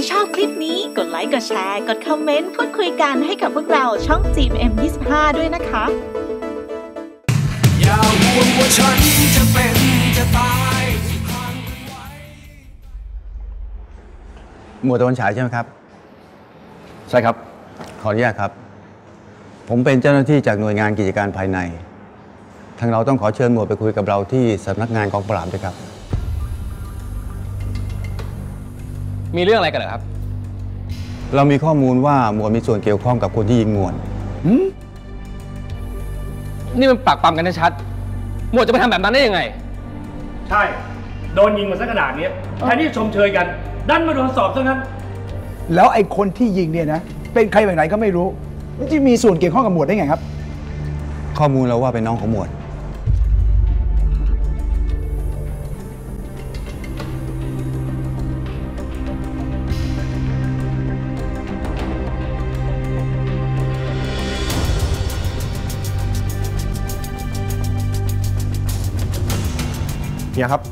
ถ้าชอบคลิปนี้กดไลค์กดแชร์ กดคอมเมนต์พูดคุยกันให้กับพวกเราช่อง GMM25 ด้วยนะคะ อย่าห่วงว่าฉันจะเป็นจะตายอีกครั้งไว้หมวดตะวันฉายใช่ไหมครับ ใช่ครับ ขออนุญาตครับ ผมเป็นเจ้าหน้าที่จากหน่วยงานกิจการภายใน ทางเราต้องขอเชิญหมวดไปคุยกับเราที่สำนักงานกองปราบด้วยครับ มีเรื่องอะไรกันเหรอครับ เรามีข้อมูลว่าหมวดมีส่วนเกี่ยวข้องกับคนที่ยิงหมวดนี่มันปากปั๊มกันชัดๆหมวดจะไปทำแบบนั้นได้ยังไง ใช่ โดนยิงมาซะขนาดนี้แทนที่จะชมเชยกัน ดันมาโดนสอบซะงั้น แล้วไอ้คนที่ยิงเนี่ยนะ เป็นใครแบบไหนก็ไม่รู้มันจะมีส่วนเกี่ยวข้องกับหมวดได้ไงครับ ข้อมูลเราว่าเป็นน้องของหมวด เฮียครับ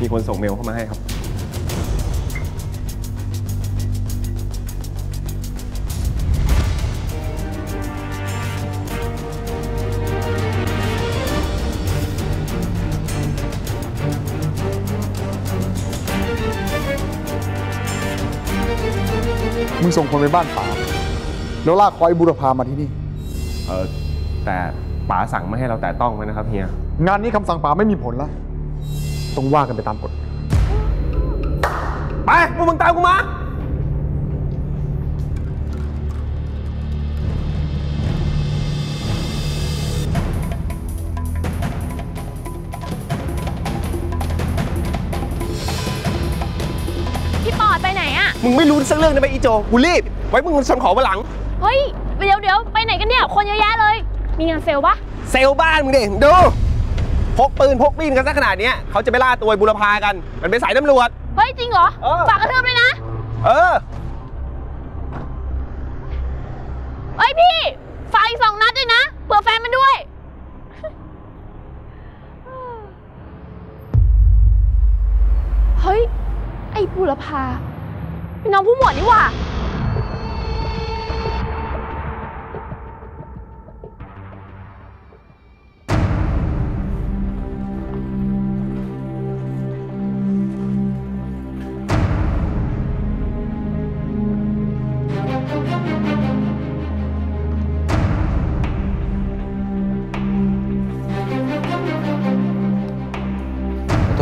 มีคนส่งเมลเข้ามาให้ครับ มึงส่งคนไปบ้านป๋าแล้วลากคอยบุรพามาที่นี่ เออแต่ป๋าสั่งไม่ให้เราแตะต้องไว้นะครับเฮีย งานนี้คำสั่งป๋าไม่มีผลแล้วต้องว่ากันไปตามกฎ ไปพวกมึงตามกูมา พี่ปอดไปไหนอะมึงไม่รู้สักเรื่องได้ไหมอีโจ กูรีบ ไว้มึงชนของมาหลัง เฮ้ย เดี๋ยวเดี๋ยวไปไหนกันเนี่ย คนเยอะแยะเลย มีงานเซลล์ปะเซลล์บ้านมึงดิ ดู พกปืนพกมีดกันซะขนาดเนี้ยเขาจะไปล่าตัวไอ้บุรพากัน มันเป็นสายตำรวจ เฮ้ย จริงเหรอ เออ ฝากกระเทือบเลยนะ เออเฮ้ยพี่ฝากอีกสองนัดด้วยนะเผื่อแฟนมันด้วย เฮ้ย ไอ้บุรพาเป็นน้องผู้หมวดนี่หว่า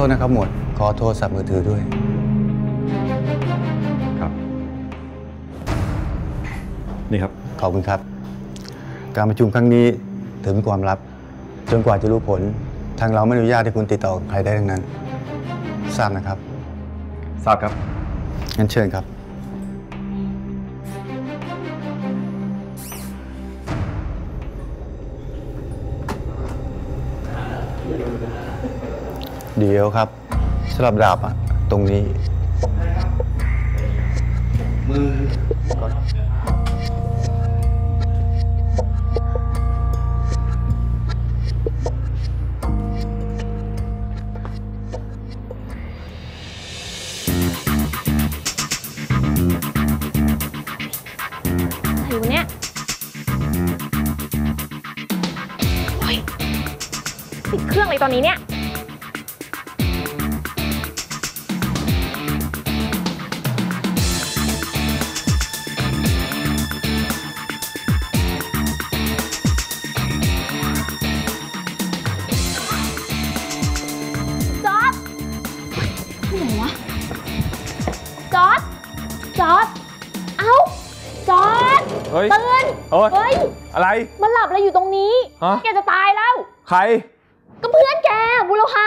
ษนะครับหมวด ขอโทรศัพท์มือถือด้วย ครับ นี่ครับ ขอบคุณครับ การประชุมครั้งนี้ถึงความลับ จนกว่าจะรู้ผล ทางเราไม่อนุญาตให้คุณติดต่อกับใครได้ทั้งนั้น ทราบนะครับ ทราบครับ งั้นเชิญครับ เดี๋ยวครับสำหรับดาบอะตรงนี้อะไรวะเนี่ยโอ๊ยติดเครื่องเลยตอนนี้เนี่ย อะไรมันหลับอะไรอยู่ตรงนี้ฮะแกจะตายแล้ว ใคร ก็เพื่อนแกบุรพา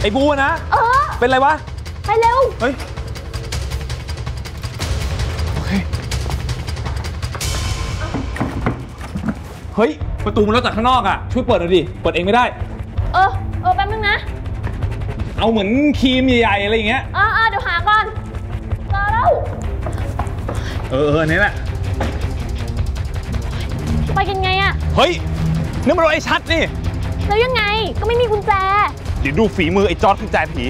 ไอ้บูนะเออเป็นไรวะไปเร็วเฮ้ยเฮ้ย ประตูมันล็อกจากข้างนอกอะ ช่วยเปิดหน่อยดิ เปิดเองไม่ได้ เออ เออแป๊บนึงนะ เอาเหมือนครีมใหญ่ๆอะไรอย่างเงี้ย เออเออเดี๋ยวหาก่อนรอแล้ว เออเอออันนี้แหละ ไปกันไงอะเฮ้ยนี่มันรถไอ้ชัดนี่ แล้วยังไงก็ไม่มีกุญแจเดี๋ยวดูฝีมือไอ้จอร์ดกุญแจผี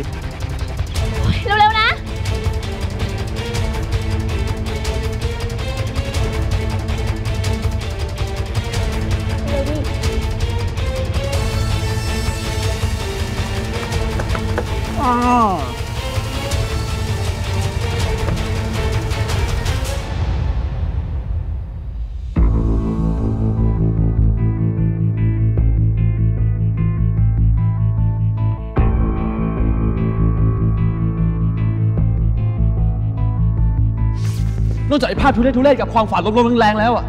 อกจากไอ้ภาพทุเรศทุเรศกับความฝันลมๆแรงๆแล้วอะ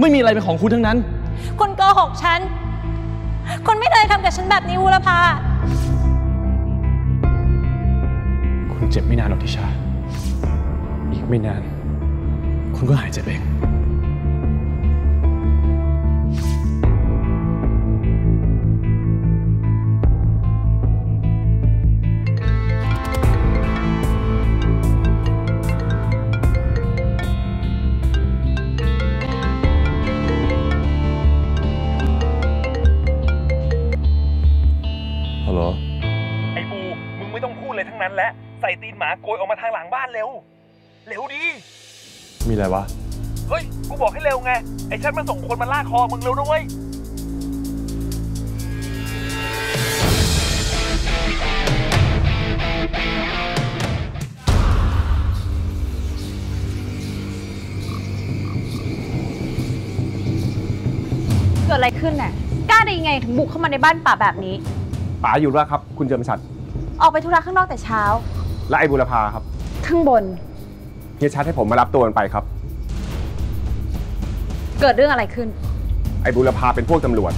ไม่มีอะไรเป็นของคุณทั้งนั้น คุณโกหกฉัน คุณไม่เคยทำกับฉันแบบนี้วุรพา คุณเจ็บไม่นานหรอกทิชา อีกไม่นาน คุณก็หายเจ็บเองาทางหลังบ้านเร็ว เร็วดี มีอะไรวะ เฮ้ย กูบอกให้เร็วไง ไอ้ชัดมันส่งคนมาลากคอมึงเร็วด้วยเกิดอะไรขึ้นน่ะกล้าได้ยังไงถึงบุกเข้ามาในบ้านป่าแบบนี้ ป๋าอยู่แล้วครับ คุณเจริญชัด ออกไปธุระข้างนอกแต่เช้า และไอ้บุรพาครับ ข้างบน เฮียชัดให้ผมมารับตัวมันไปครับ เกิดเรื่องอะไรขึ้น ไอ้บุรพาเป็นพวกตำรวจ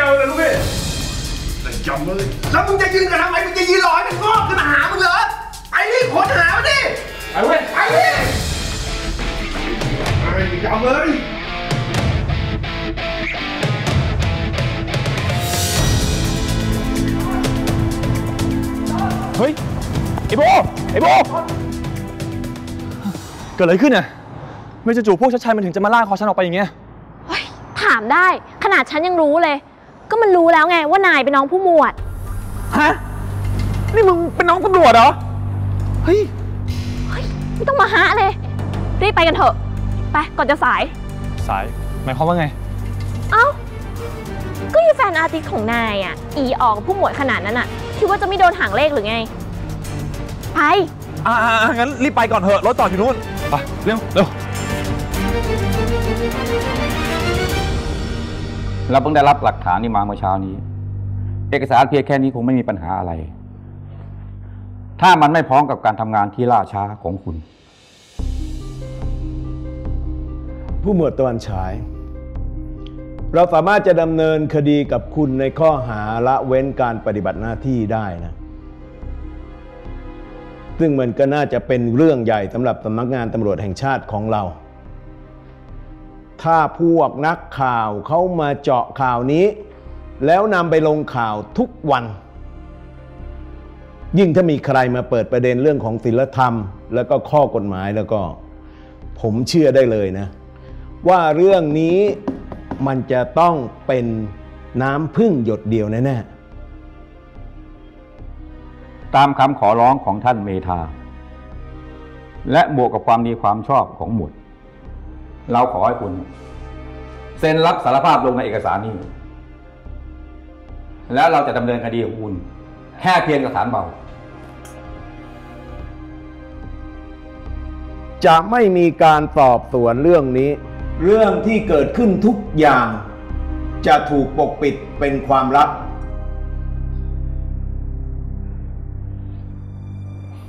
ไม่เจอเลยลูกพี่แต่จำเลยแล้วมึงจะยืนกันทำไมมึงจะยืนรอให้มันงอกขึ้นมาหามึงเหรอไอ้นี่คนหามันดิไปเว้ยไอ้นี่ไอ้จำเลยเฮ้ยไอ้โบไอ้โบเกิดอะไรขึ้นน่ะไม่จู่ๆพวกชัดชัยมันถึงจะมาลากคอฉันออกไปอย่างเงี้ยถามได้ขนาดฉันยังรู้เลย ก็มันรู้แล้วไงว่านายเป็นน้องผู้หมวด ฮะ นี่มึงเป็นน้องตำรวจเหรอเฮ้ย ไม่ต้องมาหาเลย รีบไปกันเถอะ ไป ก่อนจะสาย สายหมายความว่าไง เอ้า ก็ยีแฟน artist ของนายอะ อีออกผู้หมวดขนาดนั้นอะ คิดว่าจะไม่โดนหางเลขหรือไง ไป อ่าๆๆงั้นรีบไปก่อนเถอะ รถจอดอยู่นู่น ไป เร็วเร็ว เราเพิ่งได้รับหลักฐานนี้มาเมื่อเช้านี้ เอกสารเพียงแค่นี้คงไม่มีปัญหาอะไร ถ้ามันไม่พร้อมกับการทำงานที่ล่าช้าของคุณ ผู้หมวดตะวันฉาย เราสามารถจะดำเนินคดีกับคุณในข้อหาละเว้นการปฏิบัติหน้าที่ได้นะ ซึ่งมันก็น่าจะเป็นเรื่องใหญ่สำหรับสำนักงานตำรวจแห่งชาติของเรา ถ้าพวกนักข่าวเขามาเจาะข่าวนี้ แล้วนำไปลงข่าวทุกวัน ยิ่งถ้ามีใครมาเปิดประเด็นเรื่องของศีลธรรม แล้วก็ข้อกฎหมายแล้วก็ ผมเชื่อได้เลยนะ ว่าเรื่องนี้มันจะต้องเป็นน้ำพึ่งหยดเดียวแน่ๆตามคำขอร้องของท่านเมธาและบวกกับความดีความชอบของหมุด เราขอให้คุณเซ็นรับสารภาพลงในเอกสารนี้ แล้วเราจะดำเนินคดีของคุณแค่เพียงกับฐานเบา จะไม่มีการสอบสวนเรื่องนี้ เรื่องที่เกิดขึ้นทุกอย่าง จะถูกปกปิดเป็นความลับ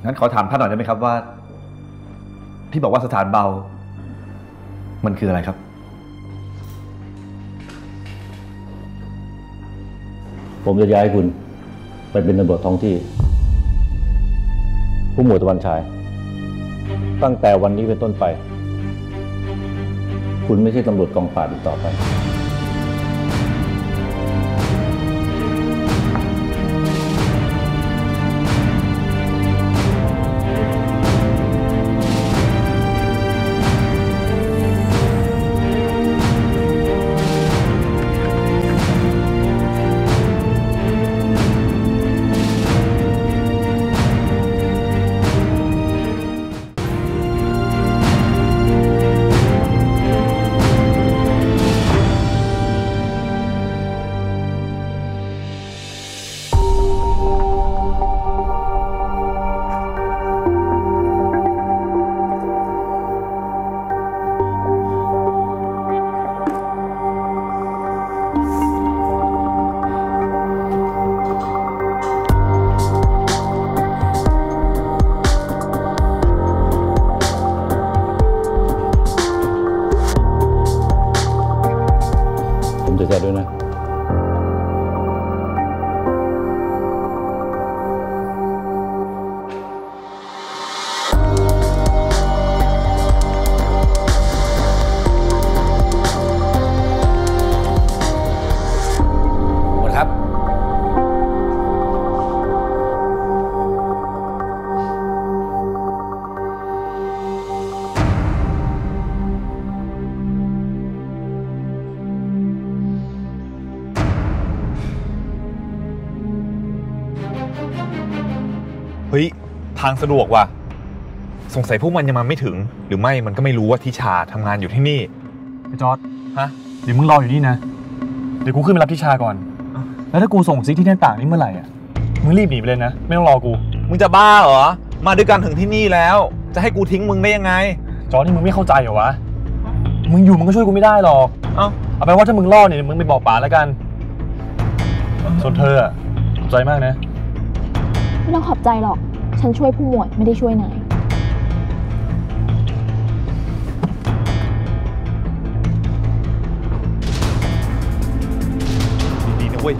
งั้นขอถามท่านหน่อยได้ไหมครับว่า ที่บอกว่าสถานเบา มันคืออะไรครับ ผมจะย้ายคุณ ไปเป็นตำรวจท้องที่ ผู้หมวดตะวันชาย ตั้งแต่วันนี้เป็นต้นไป คุณไม่ใช่ตำรวจกองปราบอีกต่อไป เสียใทางสะดวกว่ะ สงสัยพวกมันยังมาไม่ถึง หรือไม่มันก็ไม่รู้ว่าทิชาทำงานอยู่ที่นี่ไอ้จอร์ดฮะ เดี๋ยวมึงรออยู่นี่นะ เดี๋ยวกูขึ้นไปรับทิชาก่อน แล้วถ้ากูส่งซิกที่หน้าต่างนี่เมื่อไหร่อะ มึงรีบหนีไปเลยนะ ไม่ต้องรอกู มึงจะบ้าเหรอ มาด้วยกันถึงที่นี่แล้ว จะให้กูทิ้งมึงได้ยังไง จอร์ดนี่มึงไม่เข้าใจเหรอวะ มึงอยู่มึงก็ช่วยกูไม่ได้หรอก เอ้า เอาไปนว่าถ้ามึงรอดเนี่ยมึงไปบอกป๋าแล้วกัน ส่วนเธออะขอบใจมากนะ ไม่ต้องขอบใจหรอก ฉันช่วยผู้หมวดไม่ได้ช่วยนาย ดีๆนะเว้ย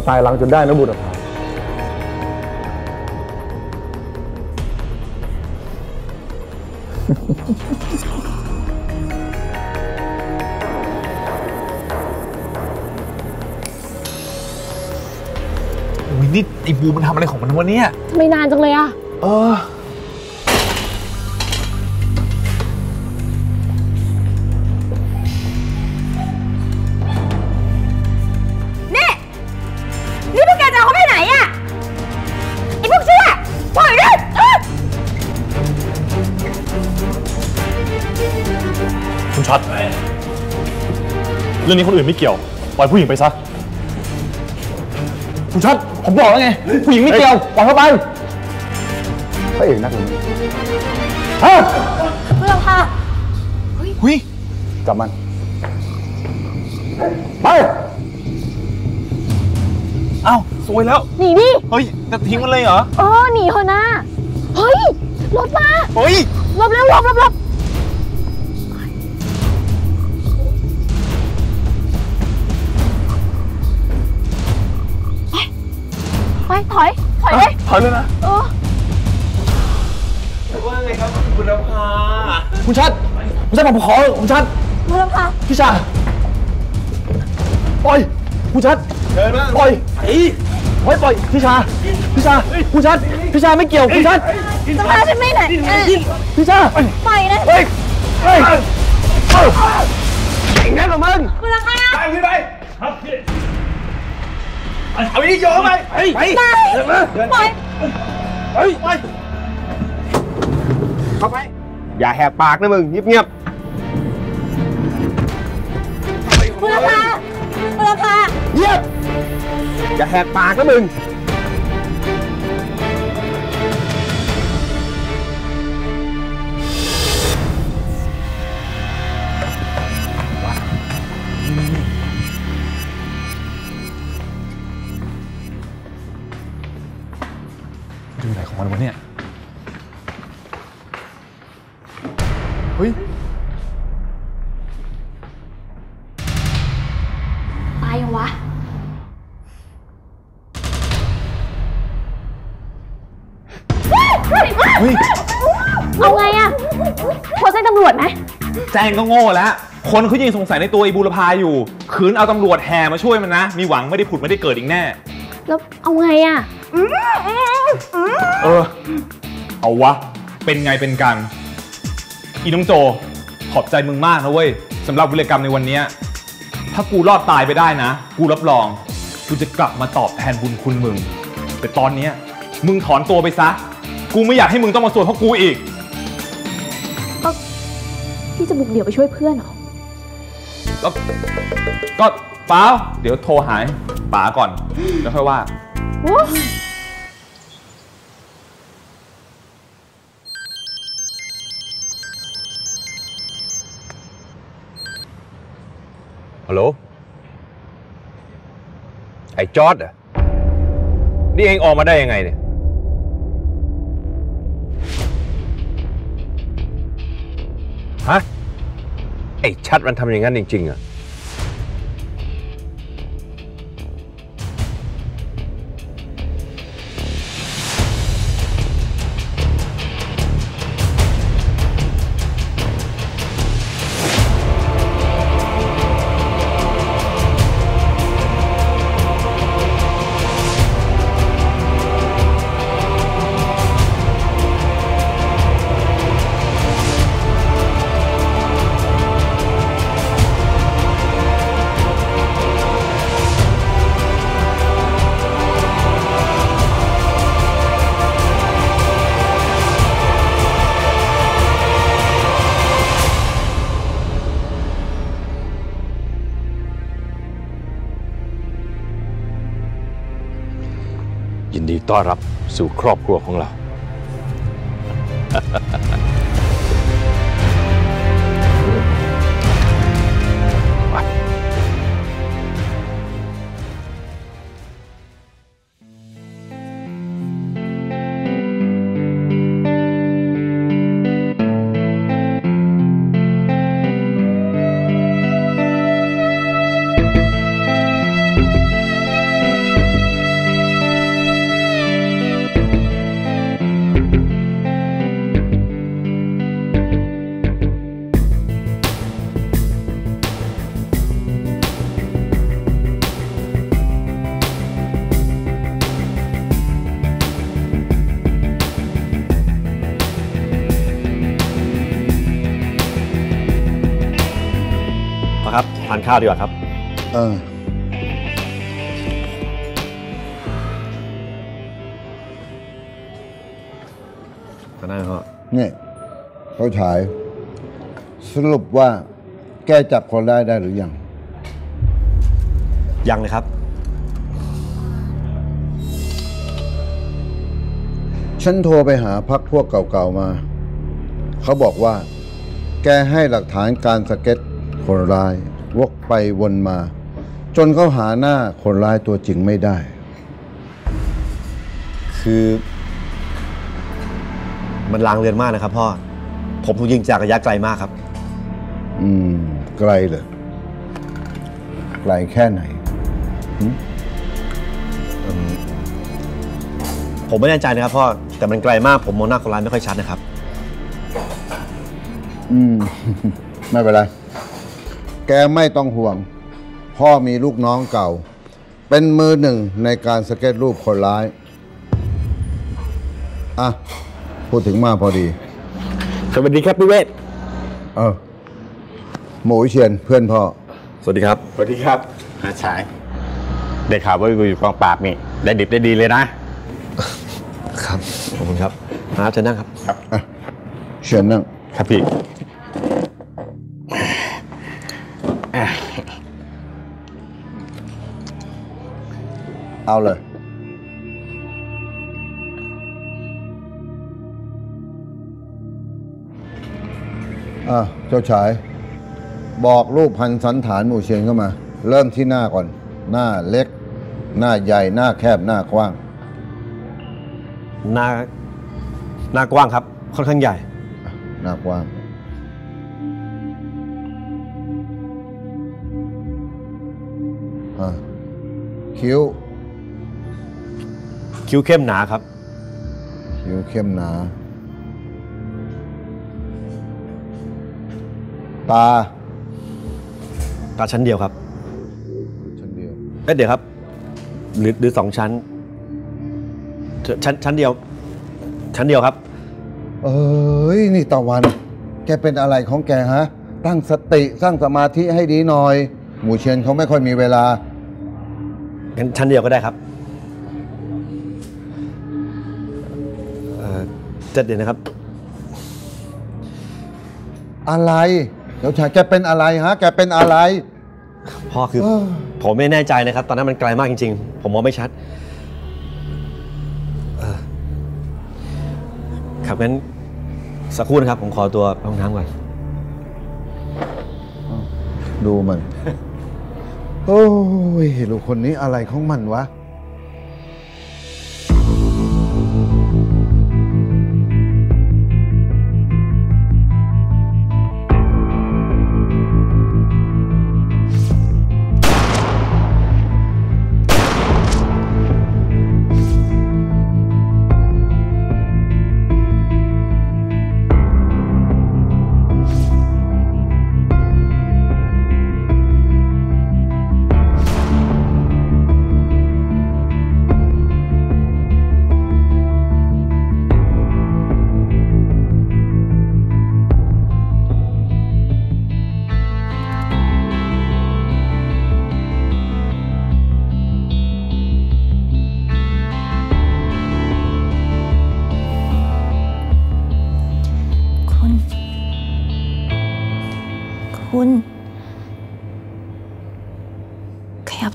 มาตายหลังจนได้นะบุตรภาอุ้ยนี่ไอ้บูมันทำอะไรของมันวะเนี่ย ไม่นานจังเลยอะเออ รื่องนี้คนอื่นไม่เกี่ยว ปล่อยผู้หญิงไปซะคุณชัดผมบอกแล้วไง ผู้หญิงไม่เกี่ยว ปล่อยเข้าไปพระเอกนักเลยฮะเพื่อพาหุยจับมัน ไป เอ้าสวยแล้ว หนีดิ เฮ้ย จะทิ้งมันเลยเหรอ เออ หนีเถอะนะ เฮ้ย รถมา เฮ้ย หลบเร็วหลบหลบหลบ ถอย ถอยเลยถอยเลยนะเออว่าไงครับคุณนภาคุณชัดคุณชัดผมขอคุณชัดเพื่อพาพี่ชาปล่อยคุณชัดเดินมาปล่อยไอ้ปล่อยปล่อยพี่ชาพี่ชาคุณชัดพี่ชาไม่เกี่ยวคุณชัดจะพาฉันไปไหนเออพี่ชาปล่อยนะเฮ้ยเฮ้ยเอ้าเก่งแน่กว่ามึงคุณราคาไปขึ้นไปครับพี่ เอาไปนี่โยนเข้าไปไปไปไม่เดินมาเดินปล่อยเฮ้ยไปเข้าไป อย่าแหกปากนะมึงเงียบคุณราคาคุณราคาๆเงียบ อย่าแหกปากนะมึง เอาไงอะโทรแจ้งตำรวจไหมแจ้งก็โง่แล้ว คนเขายังสงสัยในตัวไอ้บูรพาอยู่ คืนเอาตำรวจแห่มาช่วยมันนะ มีหวังไม่ได้ผุดไม่ได้เกิดอีกแน่ แล้วเอาไงอะเออ เอาวะ เป็นไงเป็นกัน อีน้องโจ ขอบใจมึงมากนะเว้ยสำหรับวิรกรรมในวันเนี้ยถ้ากูรอดตายไปได้นะ กูรับรอง กูจะกลับมาตอบแทนบุญคุณมึง แต่ตอนเนี้ยมึงถอนตัวไปซะ กูไม่อยากให้มึงต้องมาสวยเพราะกูอีก พี่จะบุกเดี่ยวไปช่วยเพื่อนเหรอ ก็ก็เปล่าเดี๋ยวโทรหายป๋าก่อน แล้วค่อยว่า ฮัลโหล ไอ้จอร์ดเหรอะนี่เองออกมาได้ยังไงเนี่ย ไอ้ชัดมันทำอย่างนั้นจริงๆอะ ต้อนรับสู่ครอบครัวของเรา ข้าวดีกว่าครับ เออ ก็ได้พ่อนี่เขาฉาย สรุปว่าแกจับคนได้ายได้หรือยัง ยังเลยครับ ฉันโทรไปหาพักพวกเก่าๆมา เขาบอกว่า แกให้หลักฐานการสเก็ตคนร้าย วกไปวนมา จนเขาหาหน้าคนร้ายตัวจริงไม่ได้ คือมันลางเรือนมากนะครับพ่อ ผมถูกยิงจากระยะไกลมากครับ อืม ไกลเหรอไกลแค่ไหนผมไม่แน่ใจนะครับพ่อ แต่มันไกลมาก ผมมองหน้าคนร้ายไม่ค่อยชัดนะครับ อืม ไม่เป็นไร แกไม่ต้องห่วง พ่อมีลูกน้องเก่า เป็นมือหนึ่งในการสเก็ตรูปคนร้าย อะ พูดถึงมาพอดี สวัสดีครับพี่เวทเออ หมูเชียนเพื่อนพ่อ สวัสดีครับ สวัสดีครับอาชาย ได้ข่าวว่าอยู่กองปราบนี่ ได้ดิบได้ดีเลยนะ ครับ ขอบคุณครับครับเชิญนั่งครับ ครับเชิญนั่ง ครับพี่ เอาเลย อะเจ้าชาย บอกรูปพันสันฐานหมู่เชียนเข้ามา เริ่มที่หน้าก่อน หน้าเล็ก หน้าใหญ่ หน้าแคบ หน้ากว้าง หน้าหน้ากว้างครับ ค่อนข้างใหญ่ หน้ากว้าง อะคิ้ว คิ้วเข้มหนาครับ คิ้วเข้มหนา ตา ตาชั้นเดียวครับ ชั้นเดียว เอ๊ะเดี๋ยวครับ หรือหรือสองชั้น ชั้นชั้นเดียว ชั้นเดียวครับ เอ้ยนี่ตะวัน แกเป็นอะไรของแกฮะ ตั้งสติสร้างสมาธิให้ดีหน่อย หมู่เชียนเขาไม่ค่อยมีเวลางั้นชั้นเดียวก็ได้ครับ จะเดี๋ยวนะครับ อะไรเดี๋ยวชายแกเป็นอะไรฮะ แกเป็นอะไร พ่อคือเออผมไม่แน่ใจนะครับ ตอนนั้นมันไกลมากจริง ๆ ผมมองไม่ชัดเอ่อครับงั้นสักครู่นะครับ ผมขอตัวไปห้องน้ำก่อนดูมัน โอ้ยลูกคนนี้อะไรของมันวะ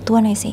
ตัวหน่อยสิ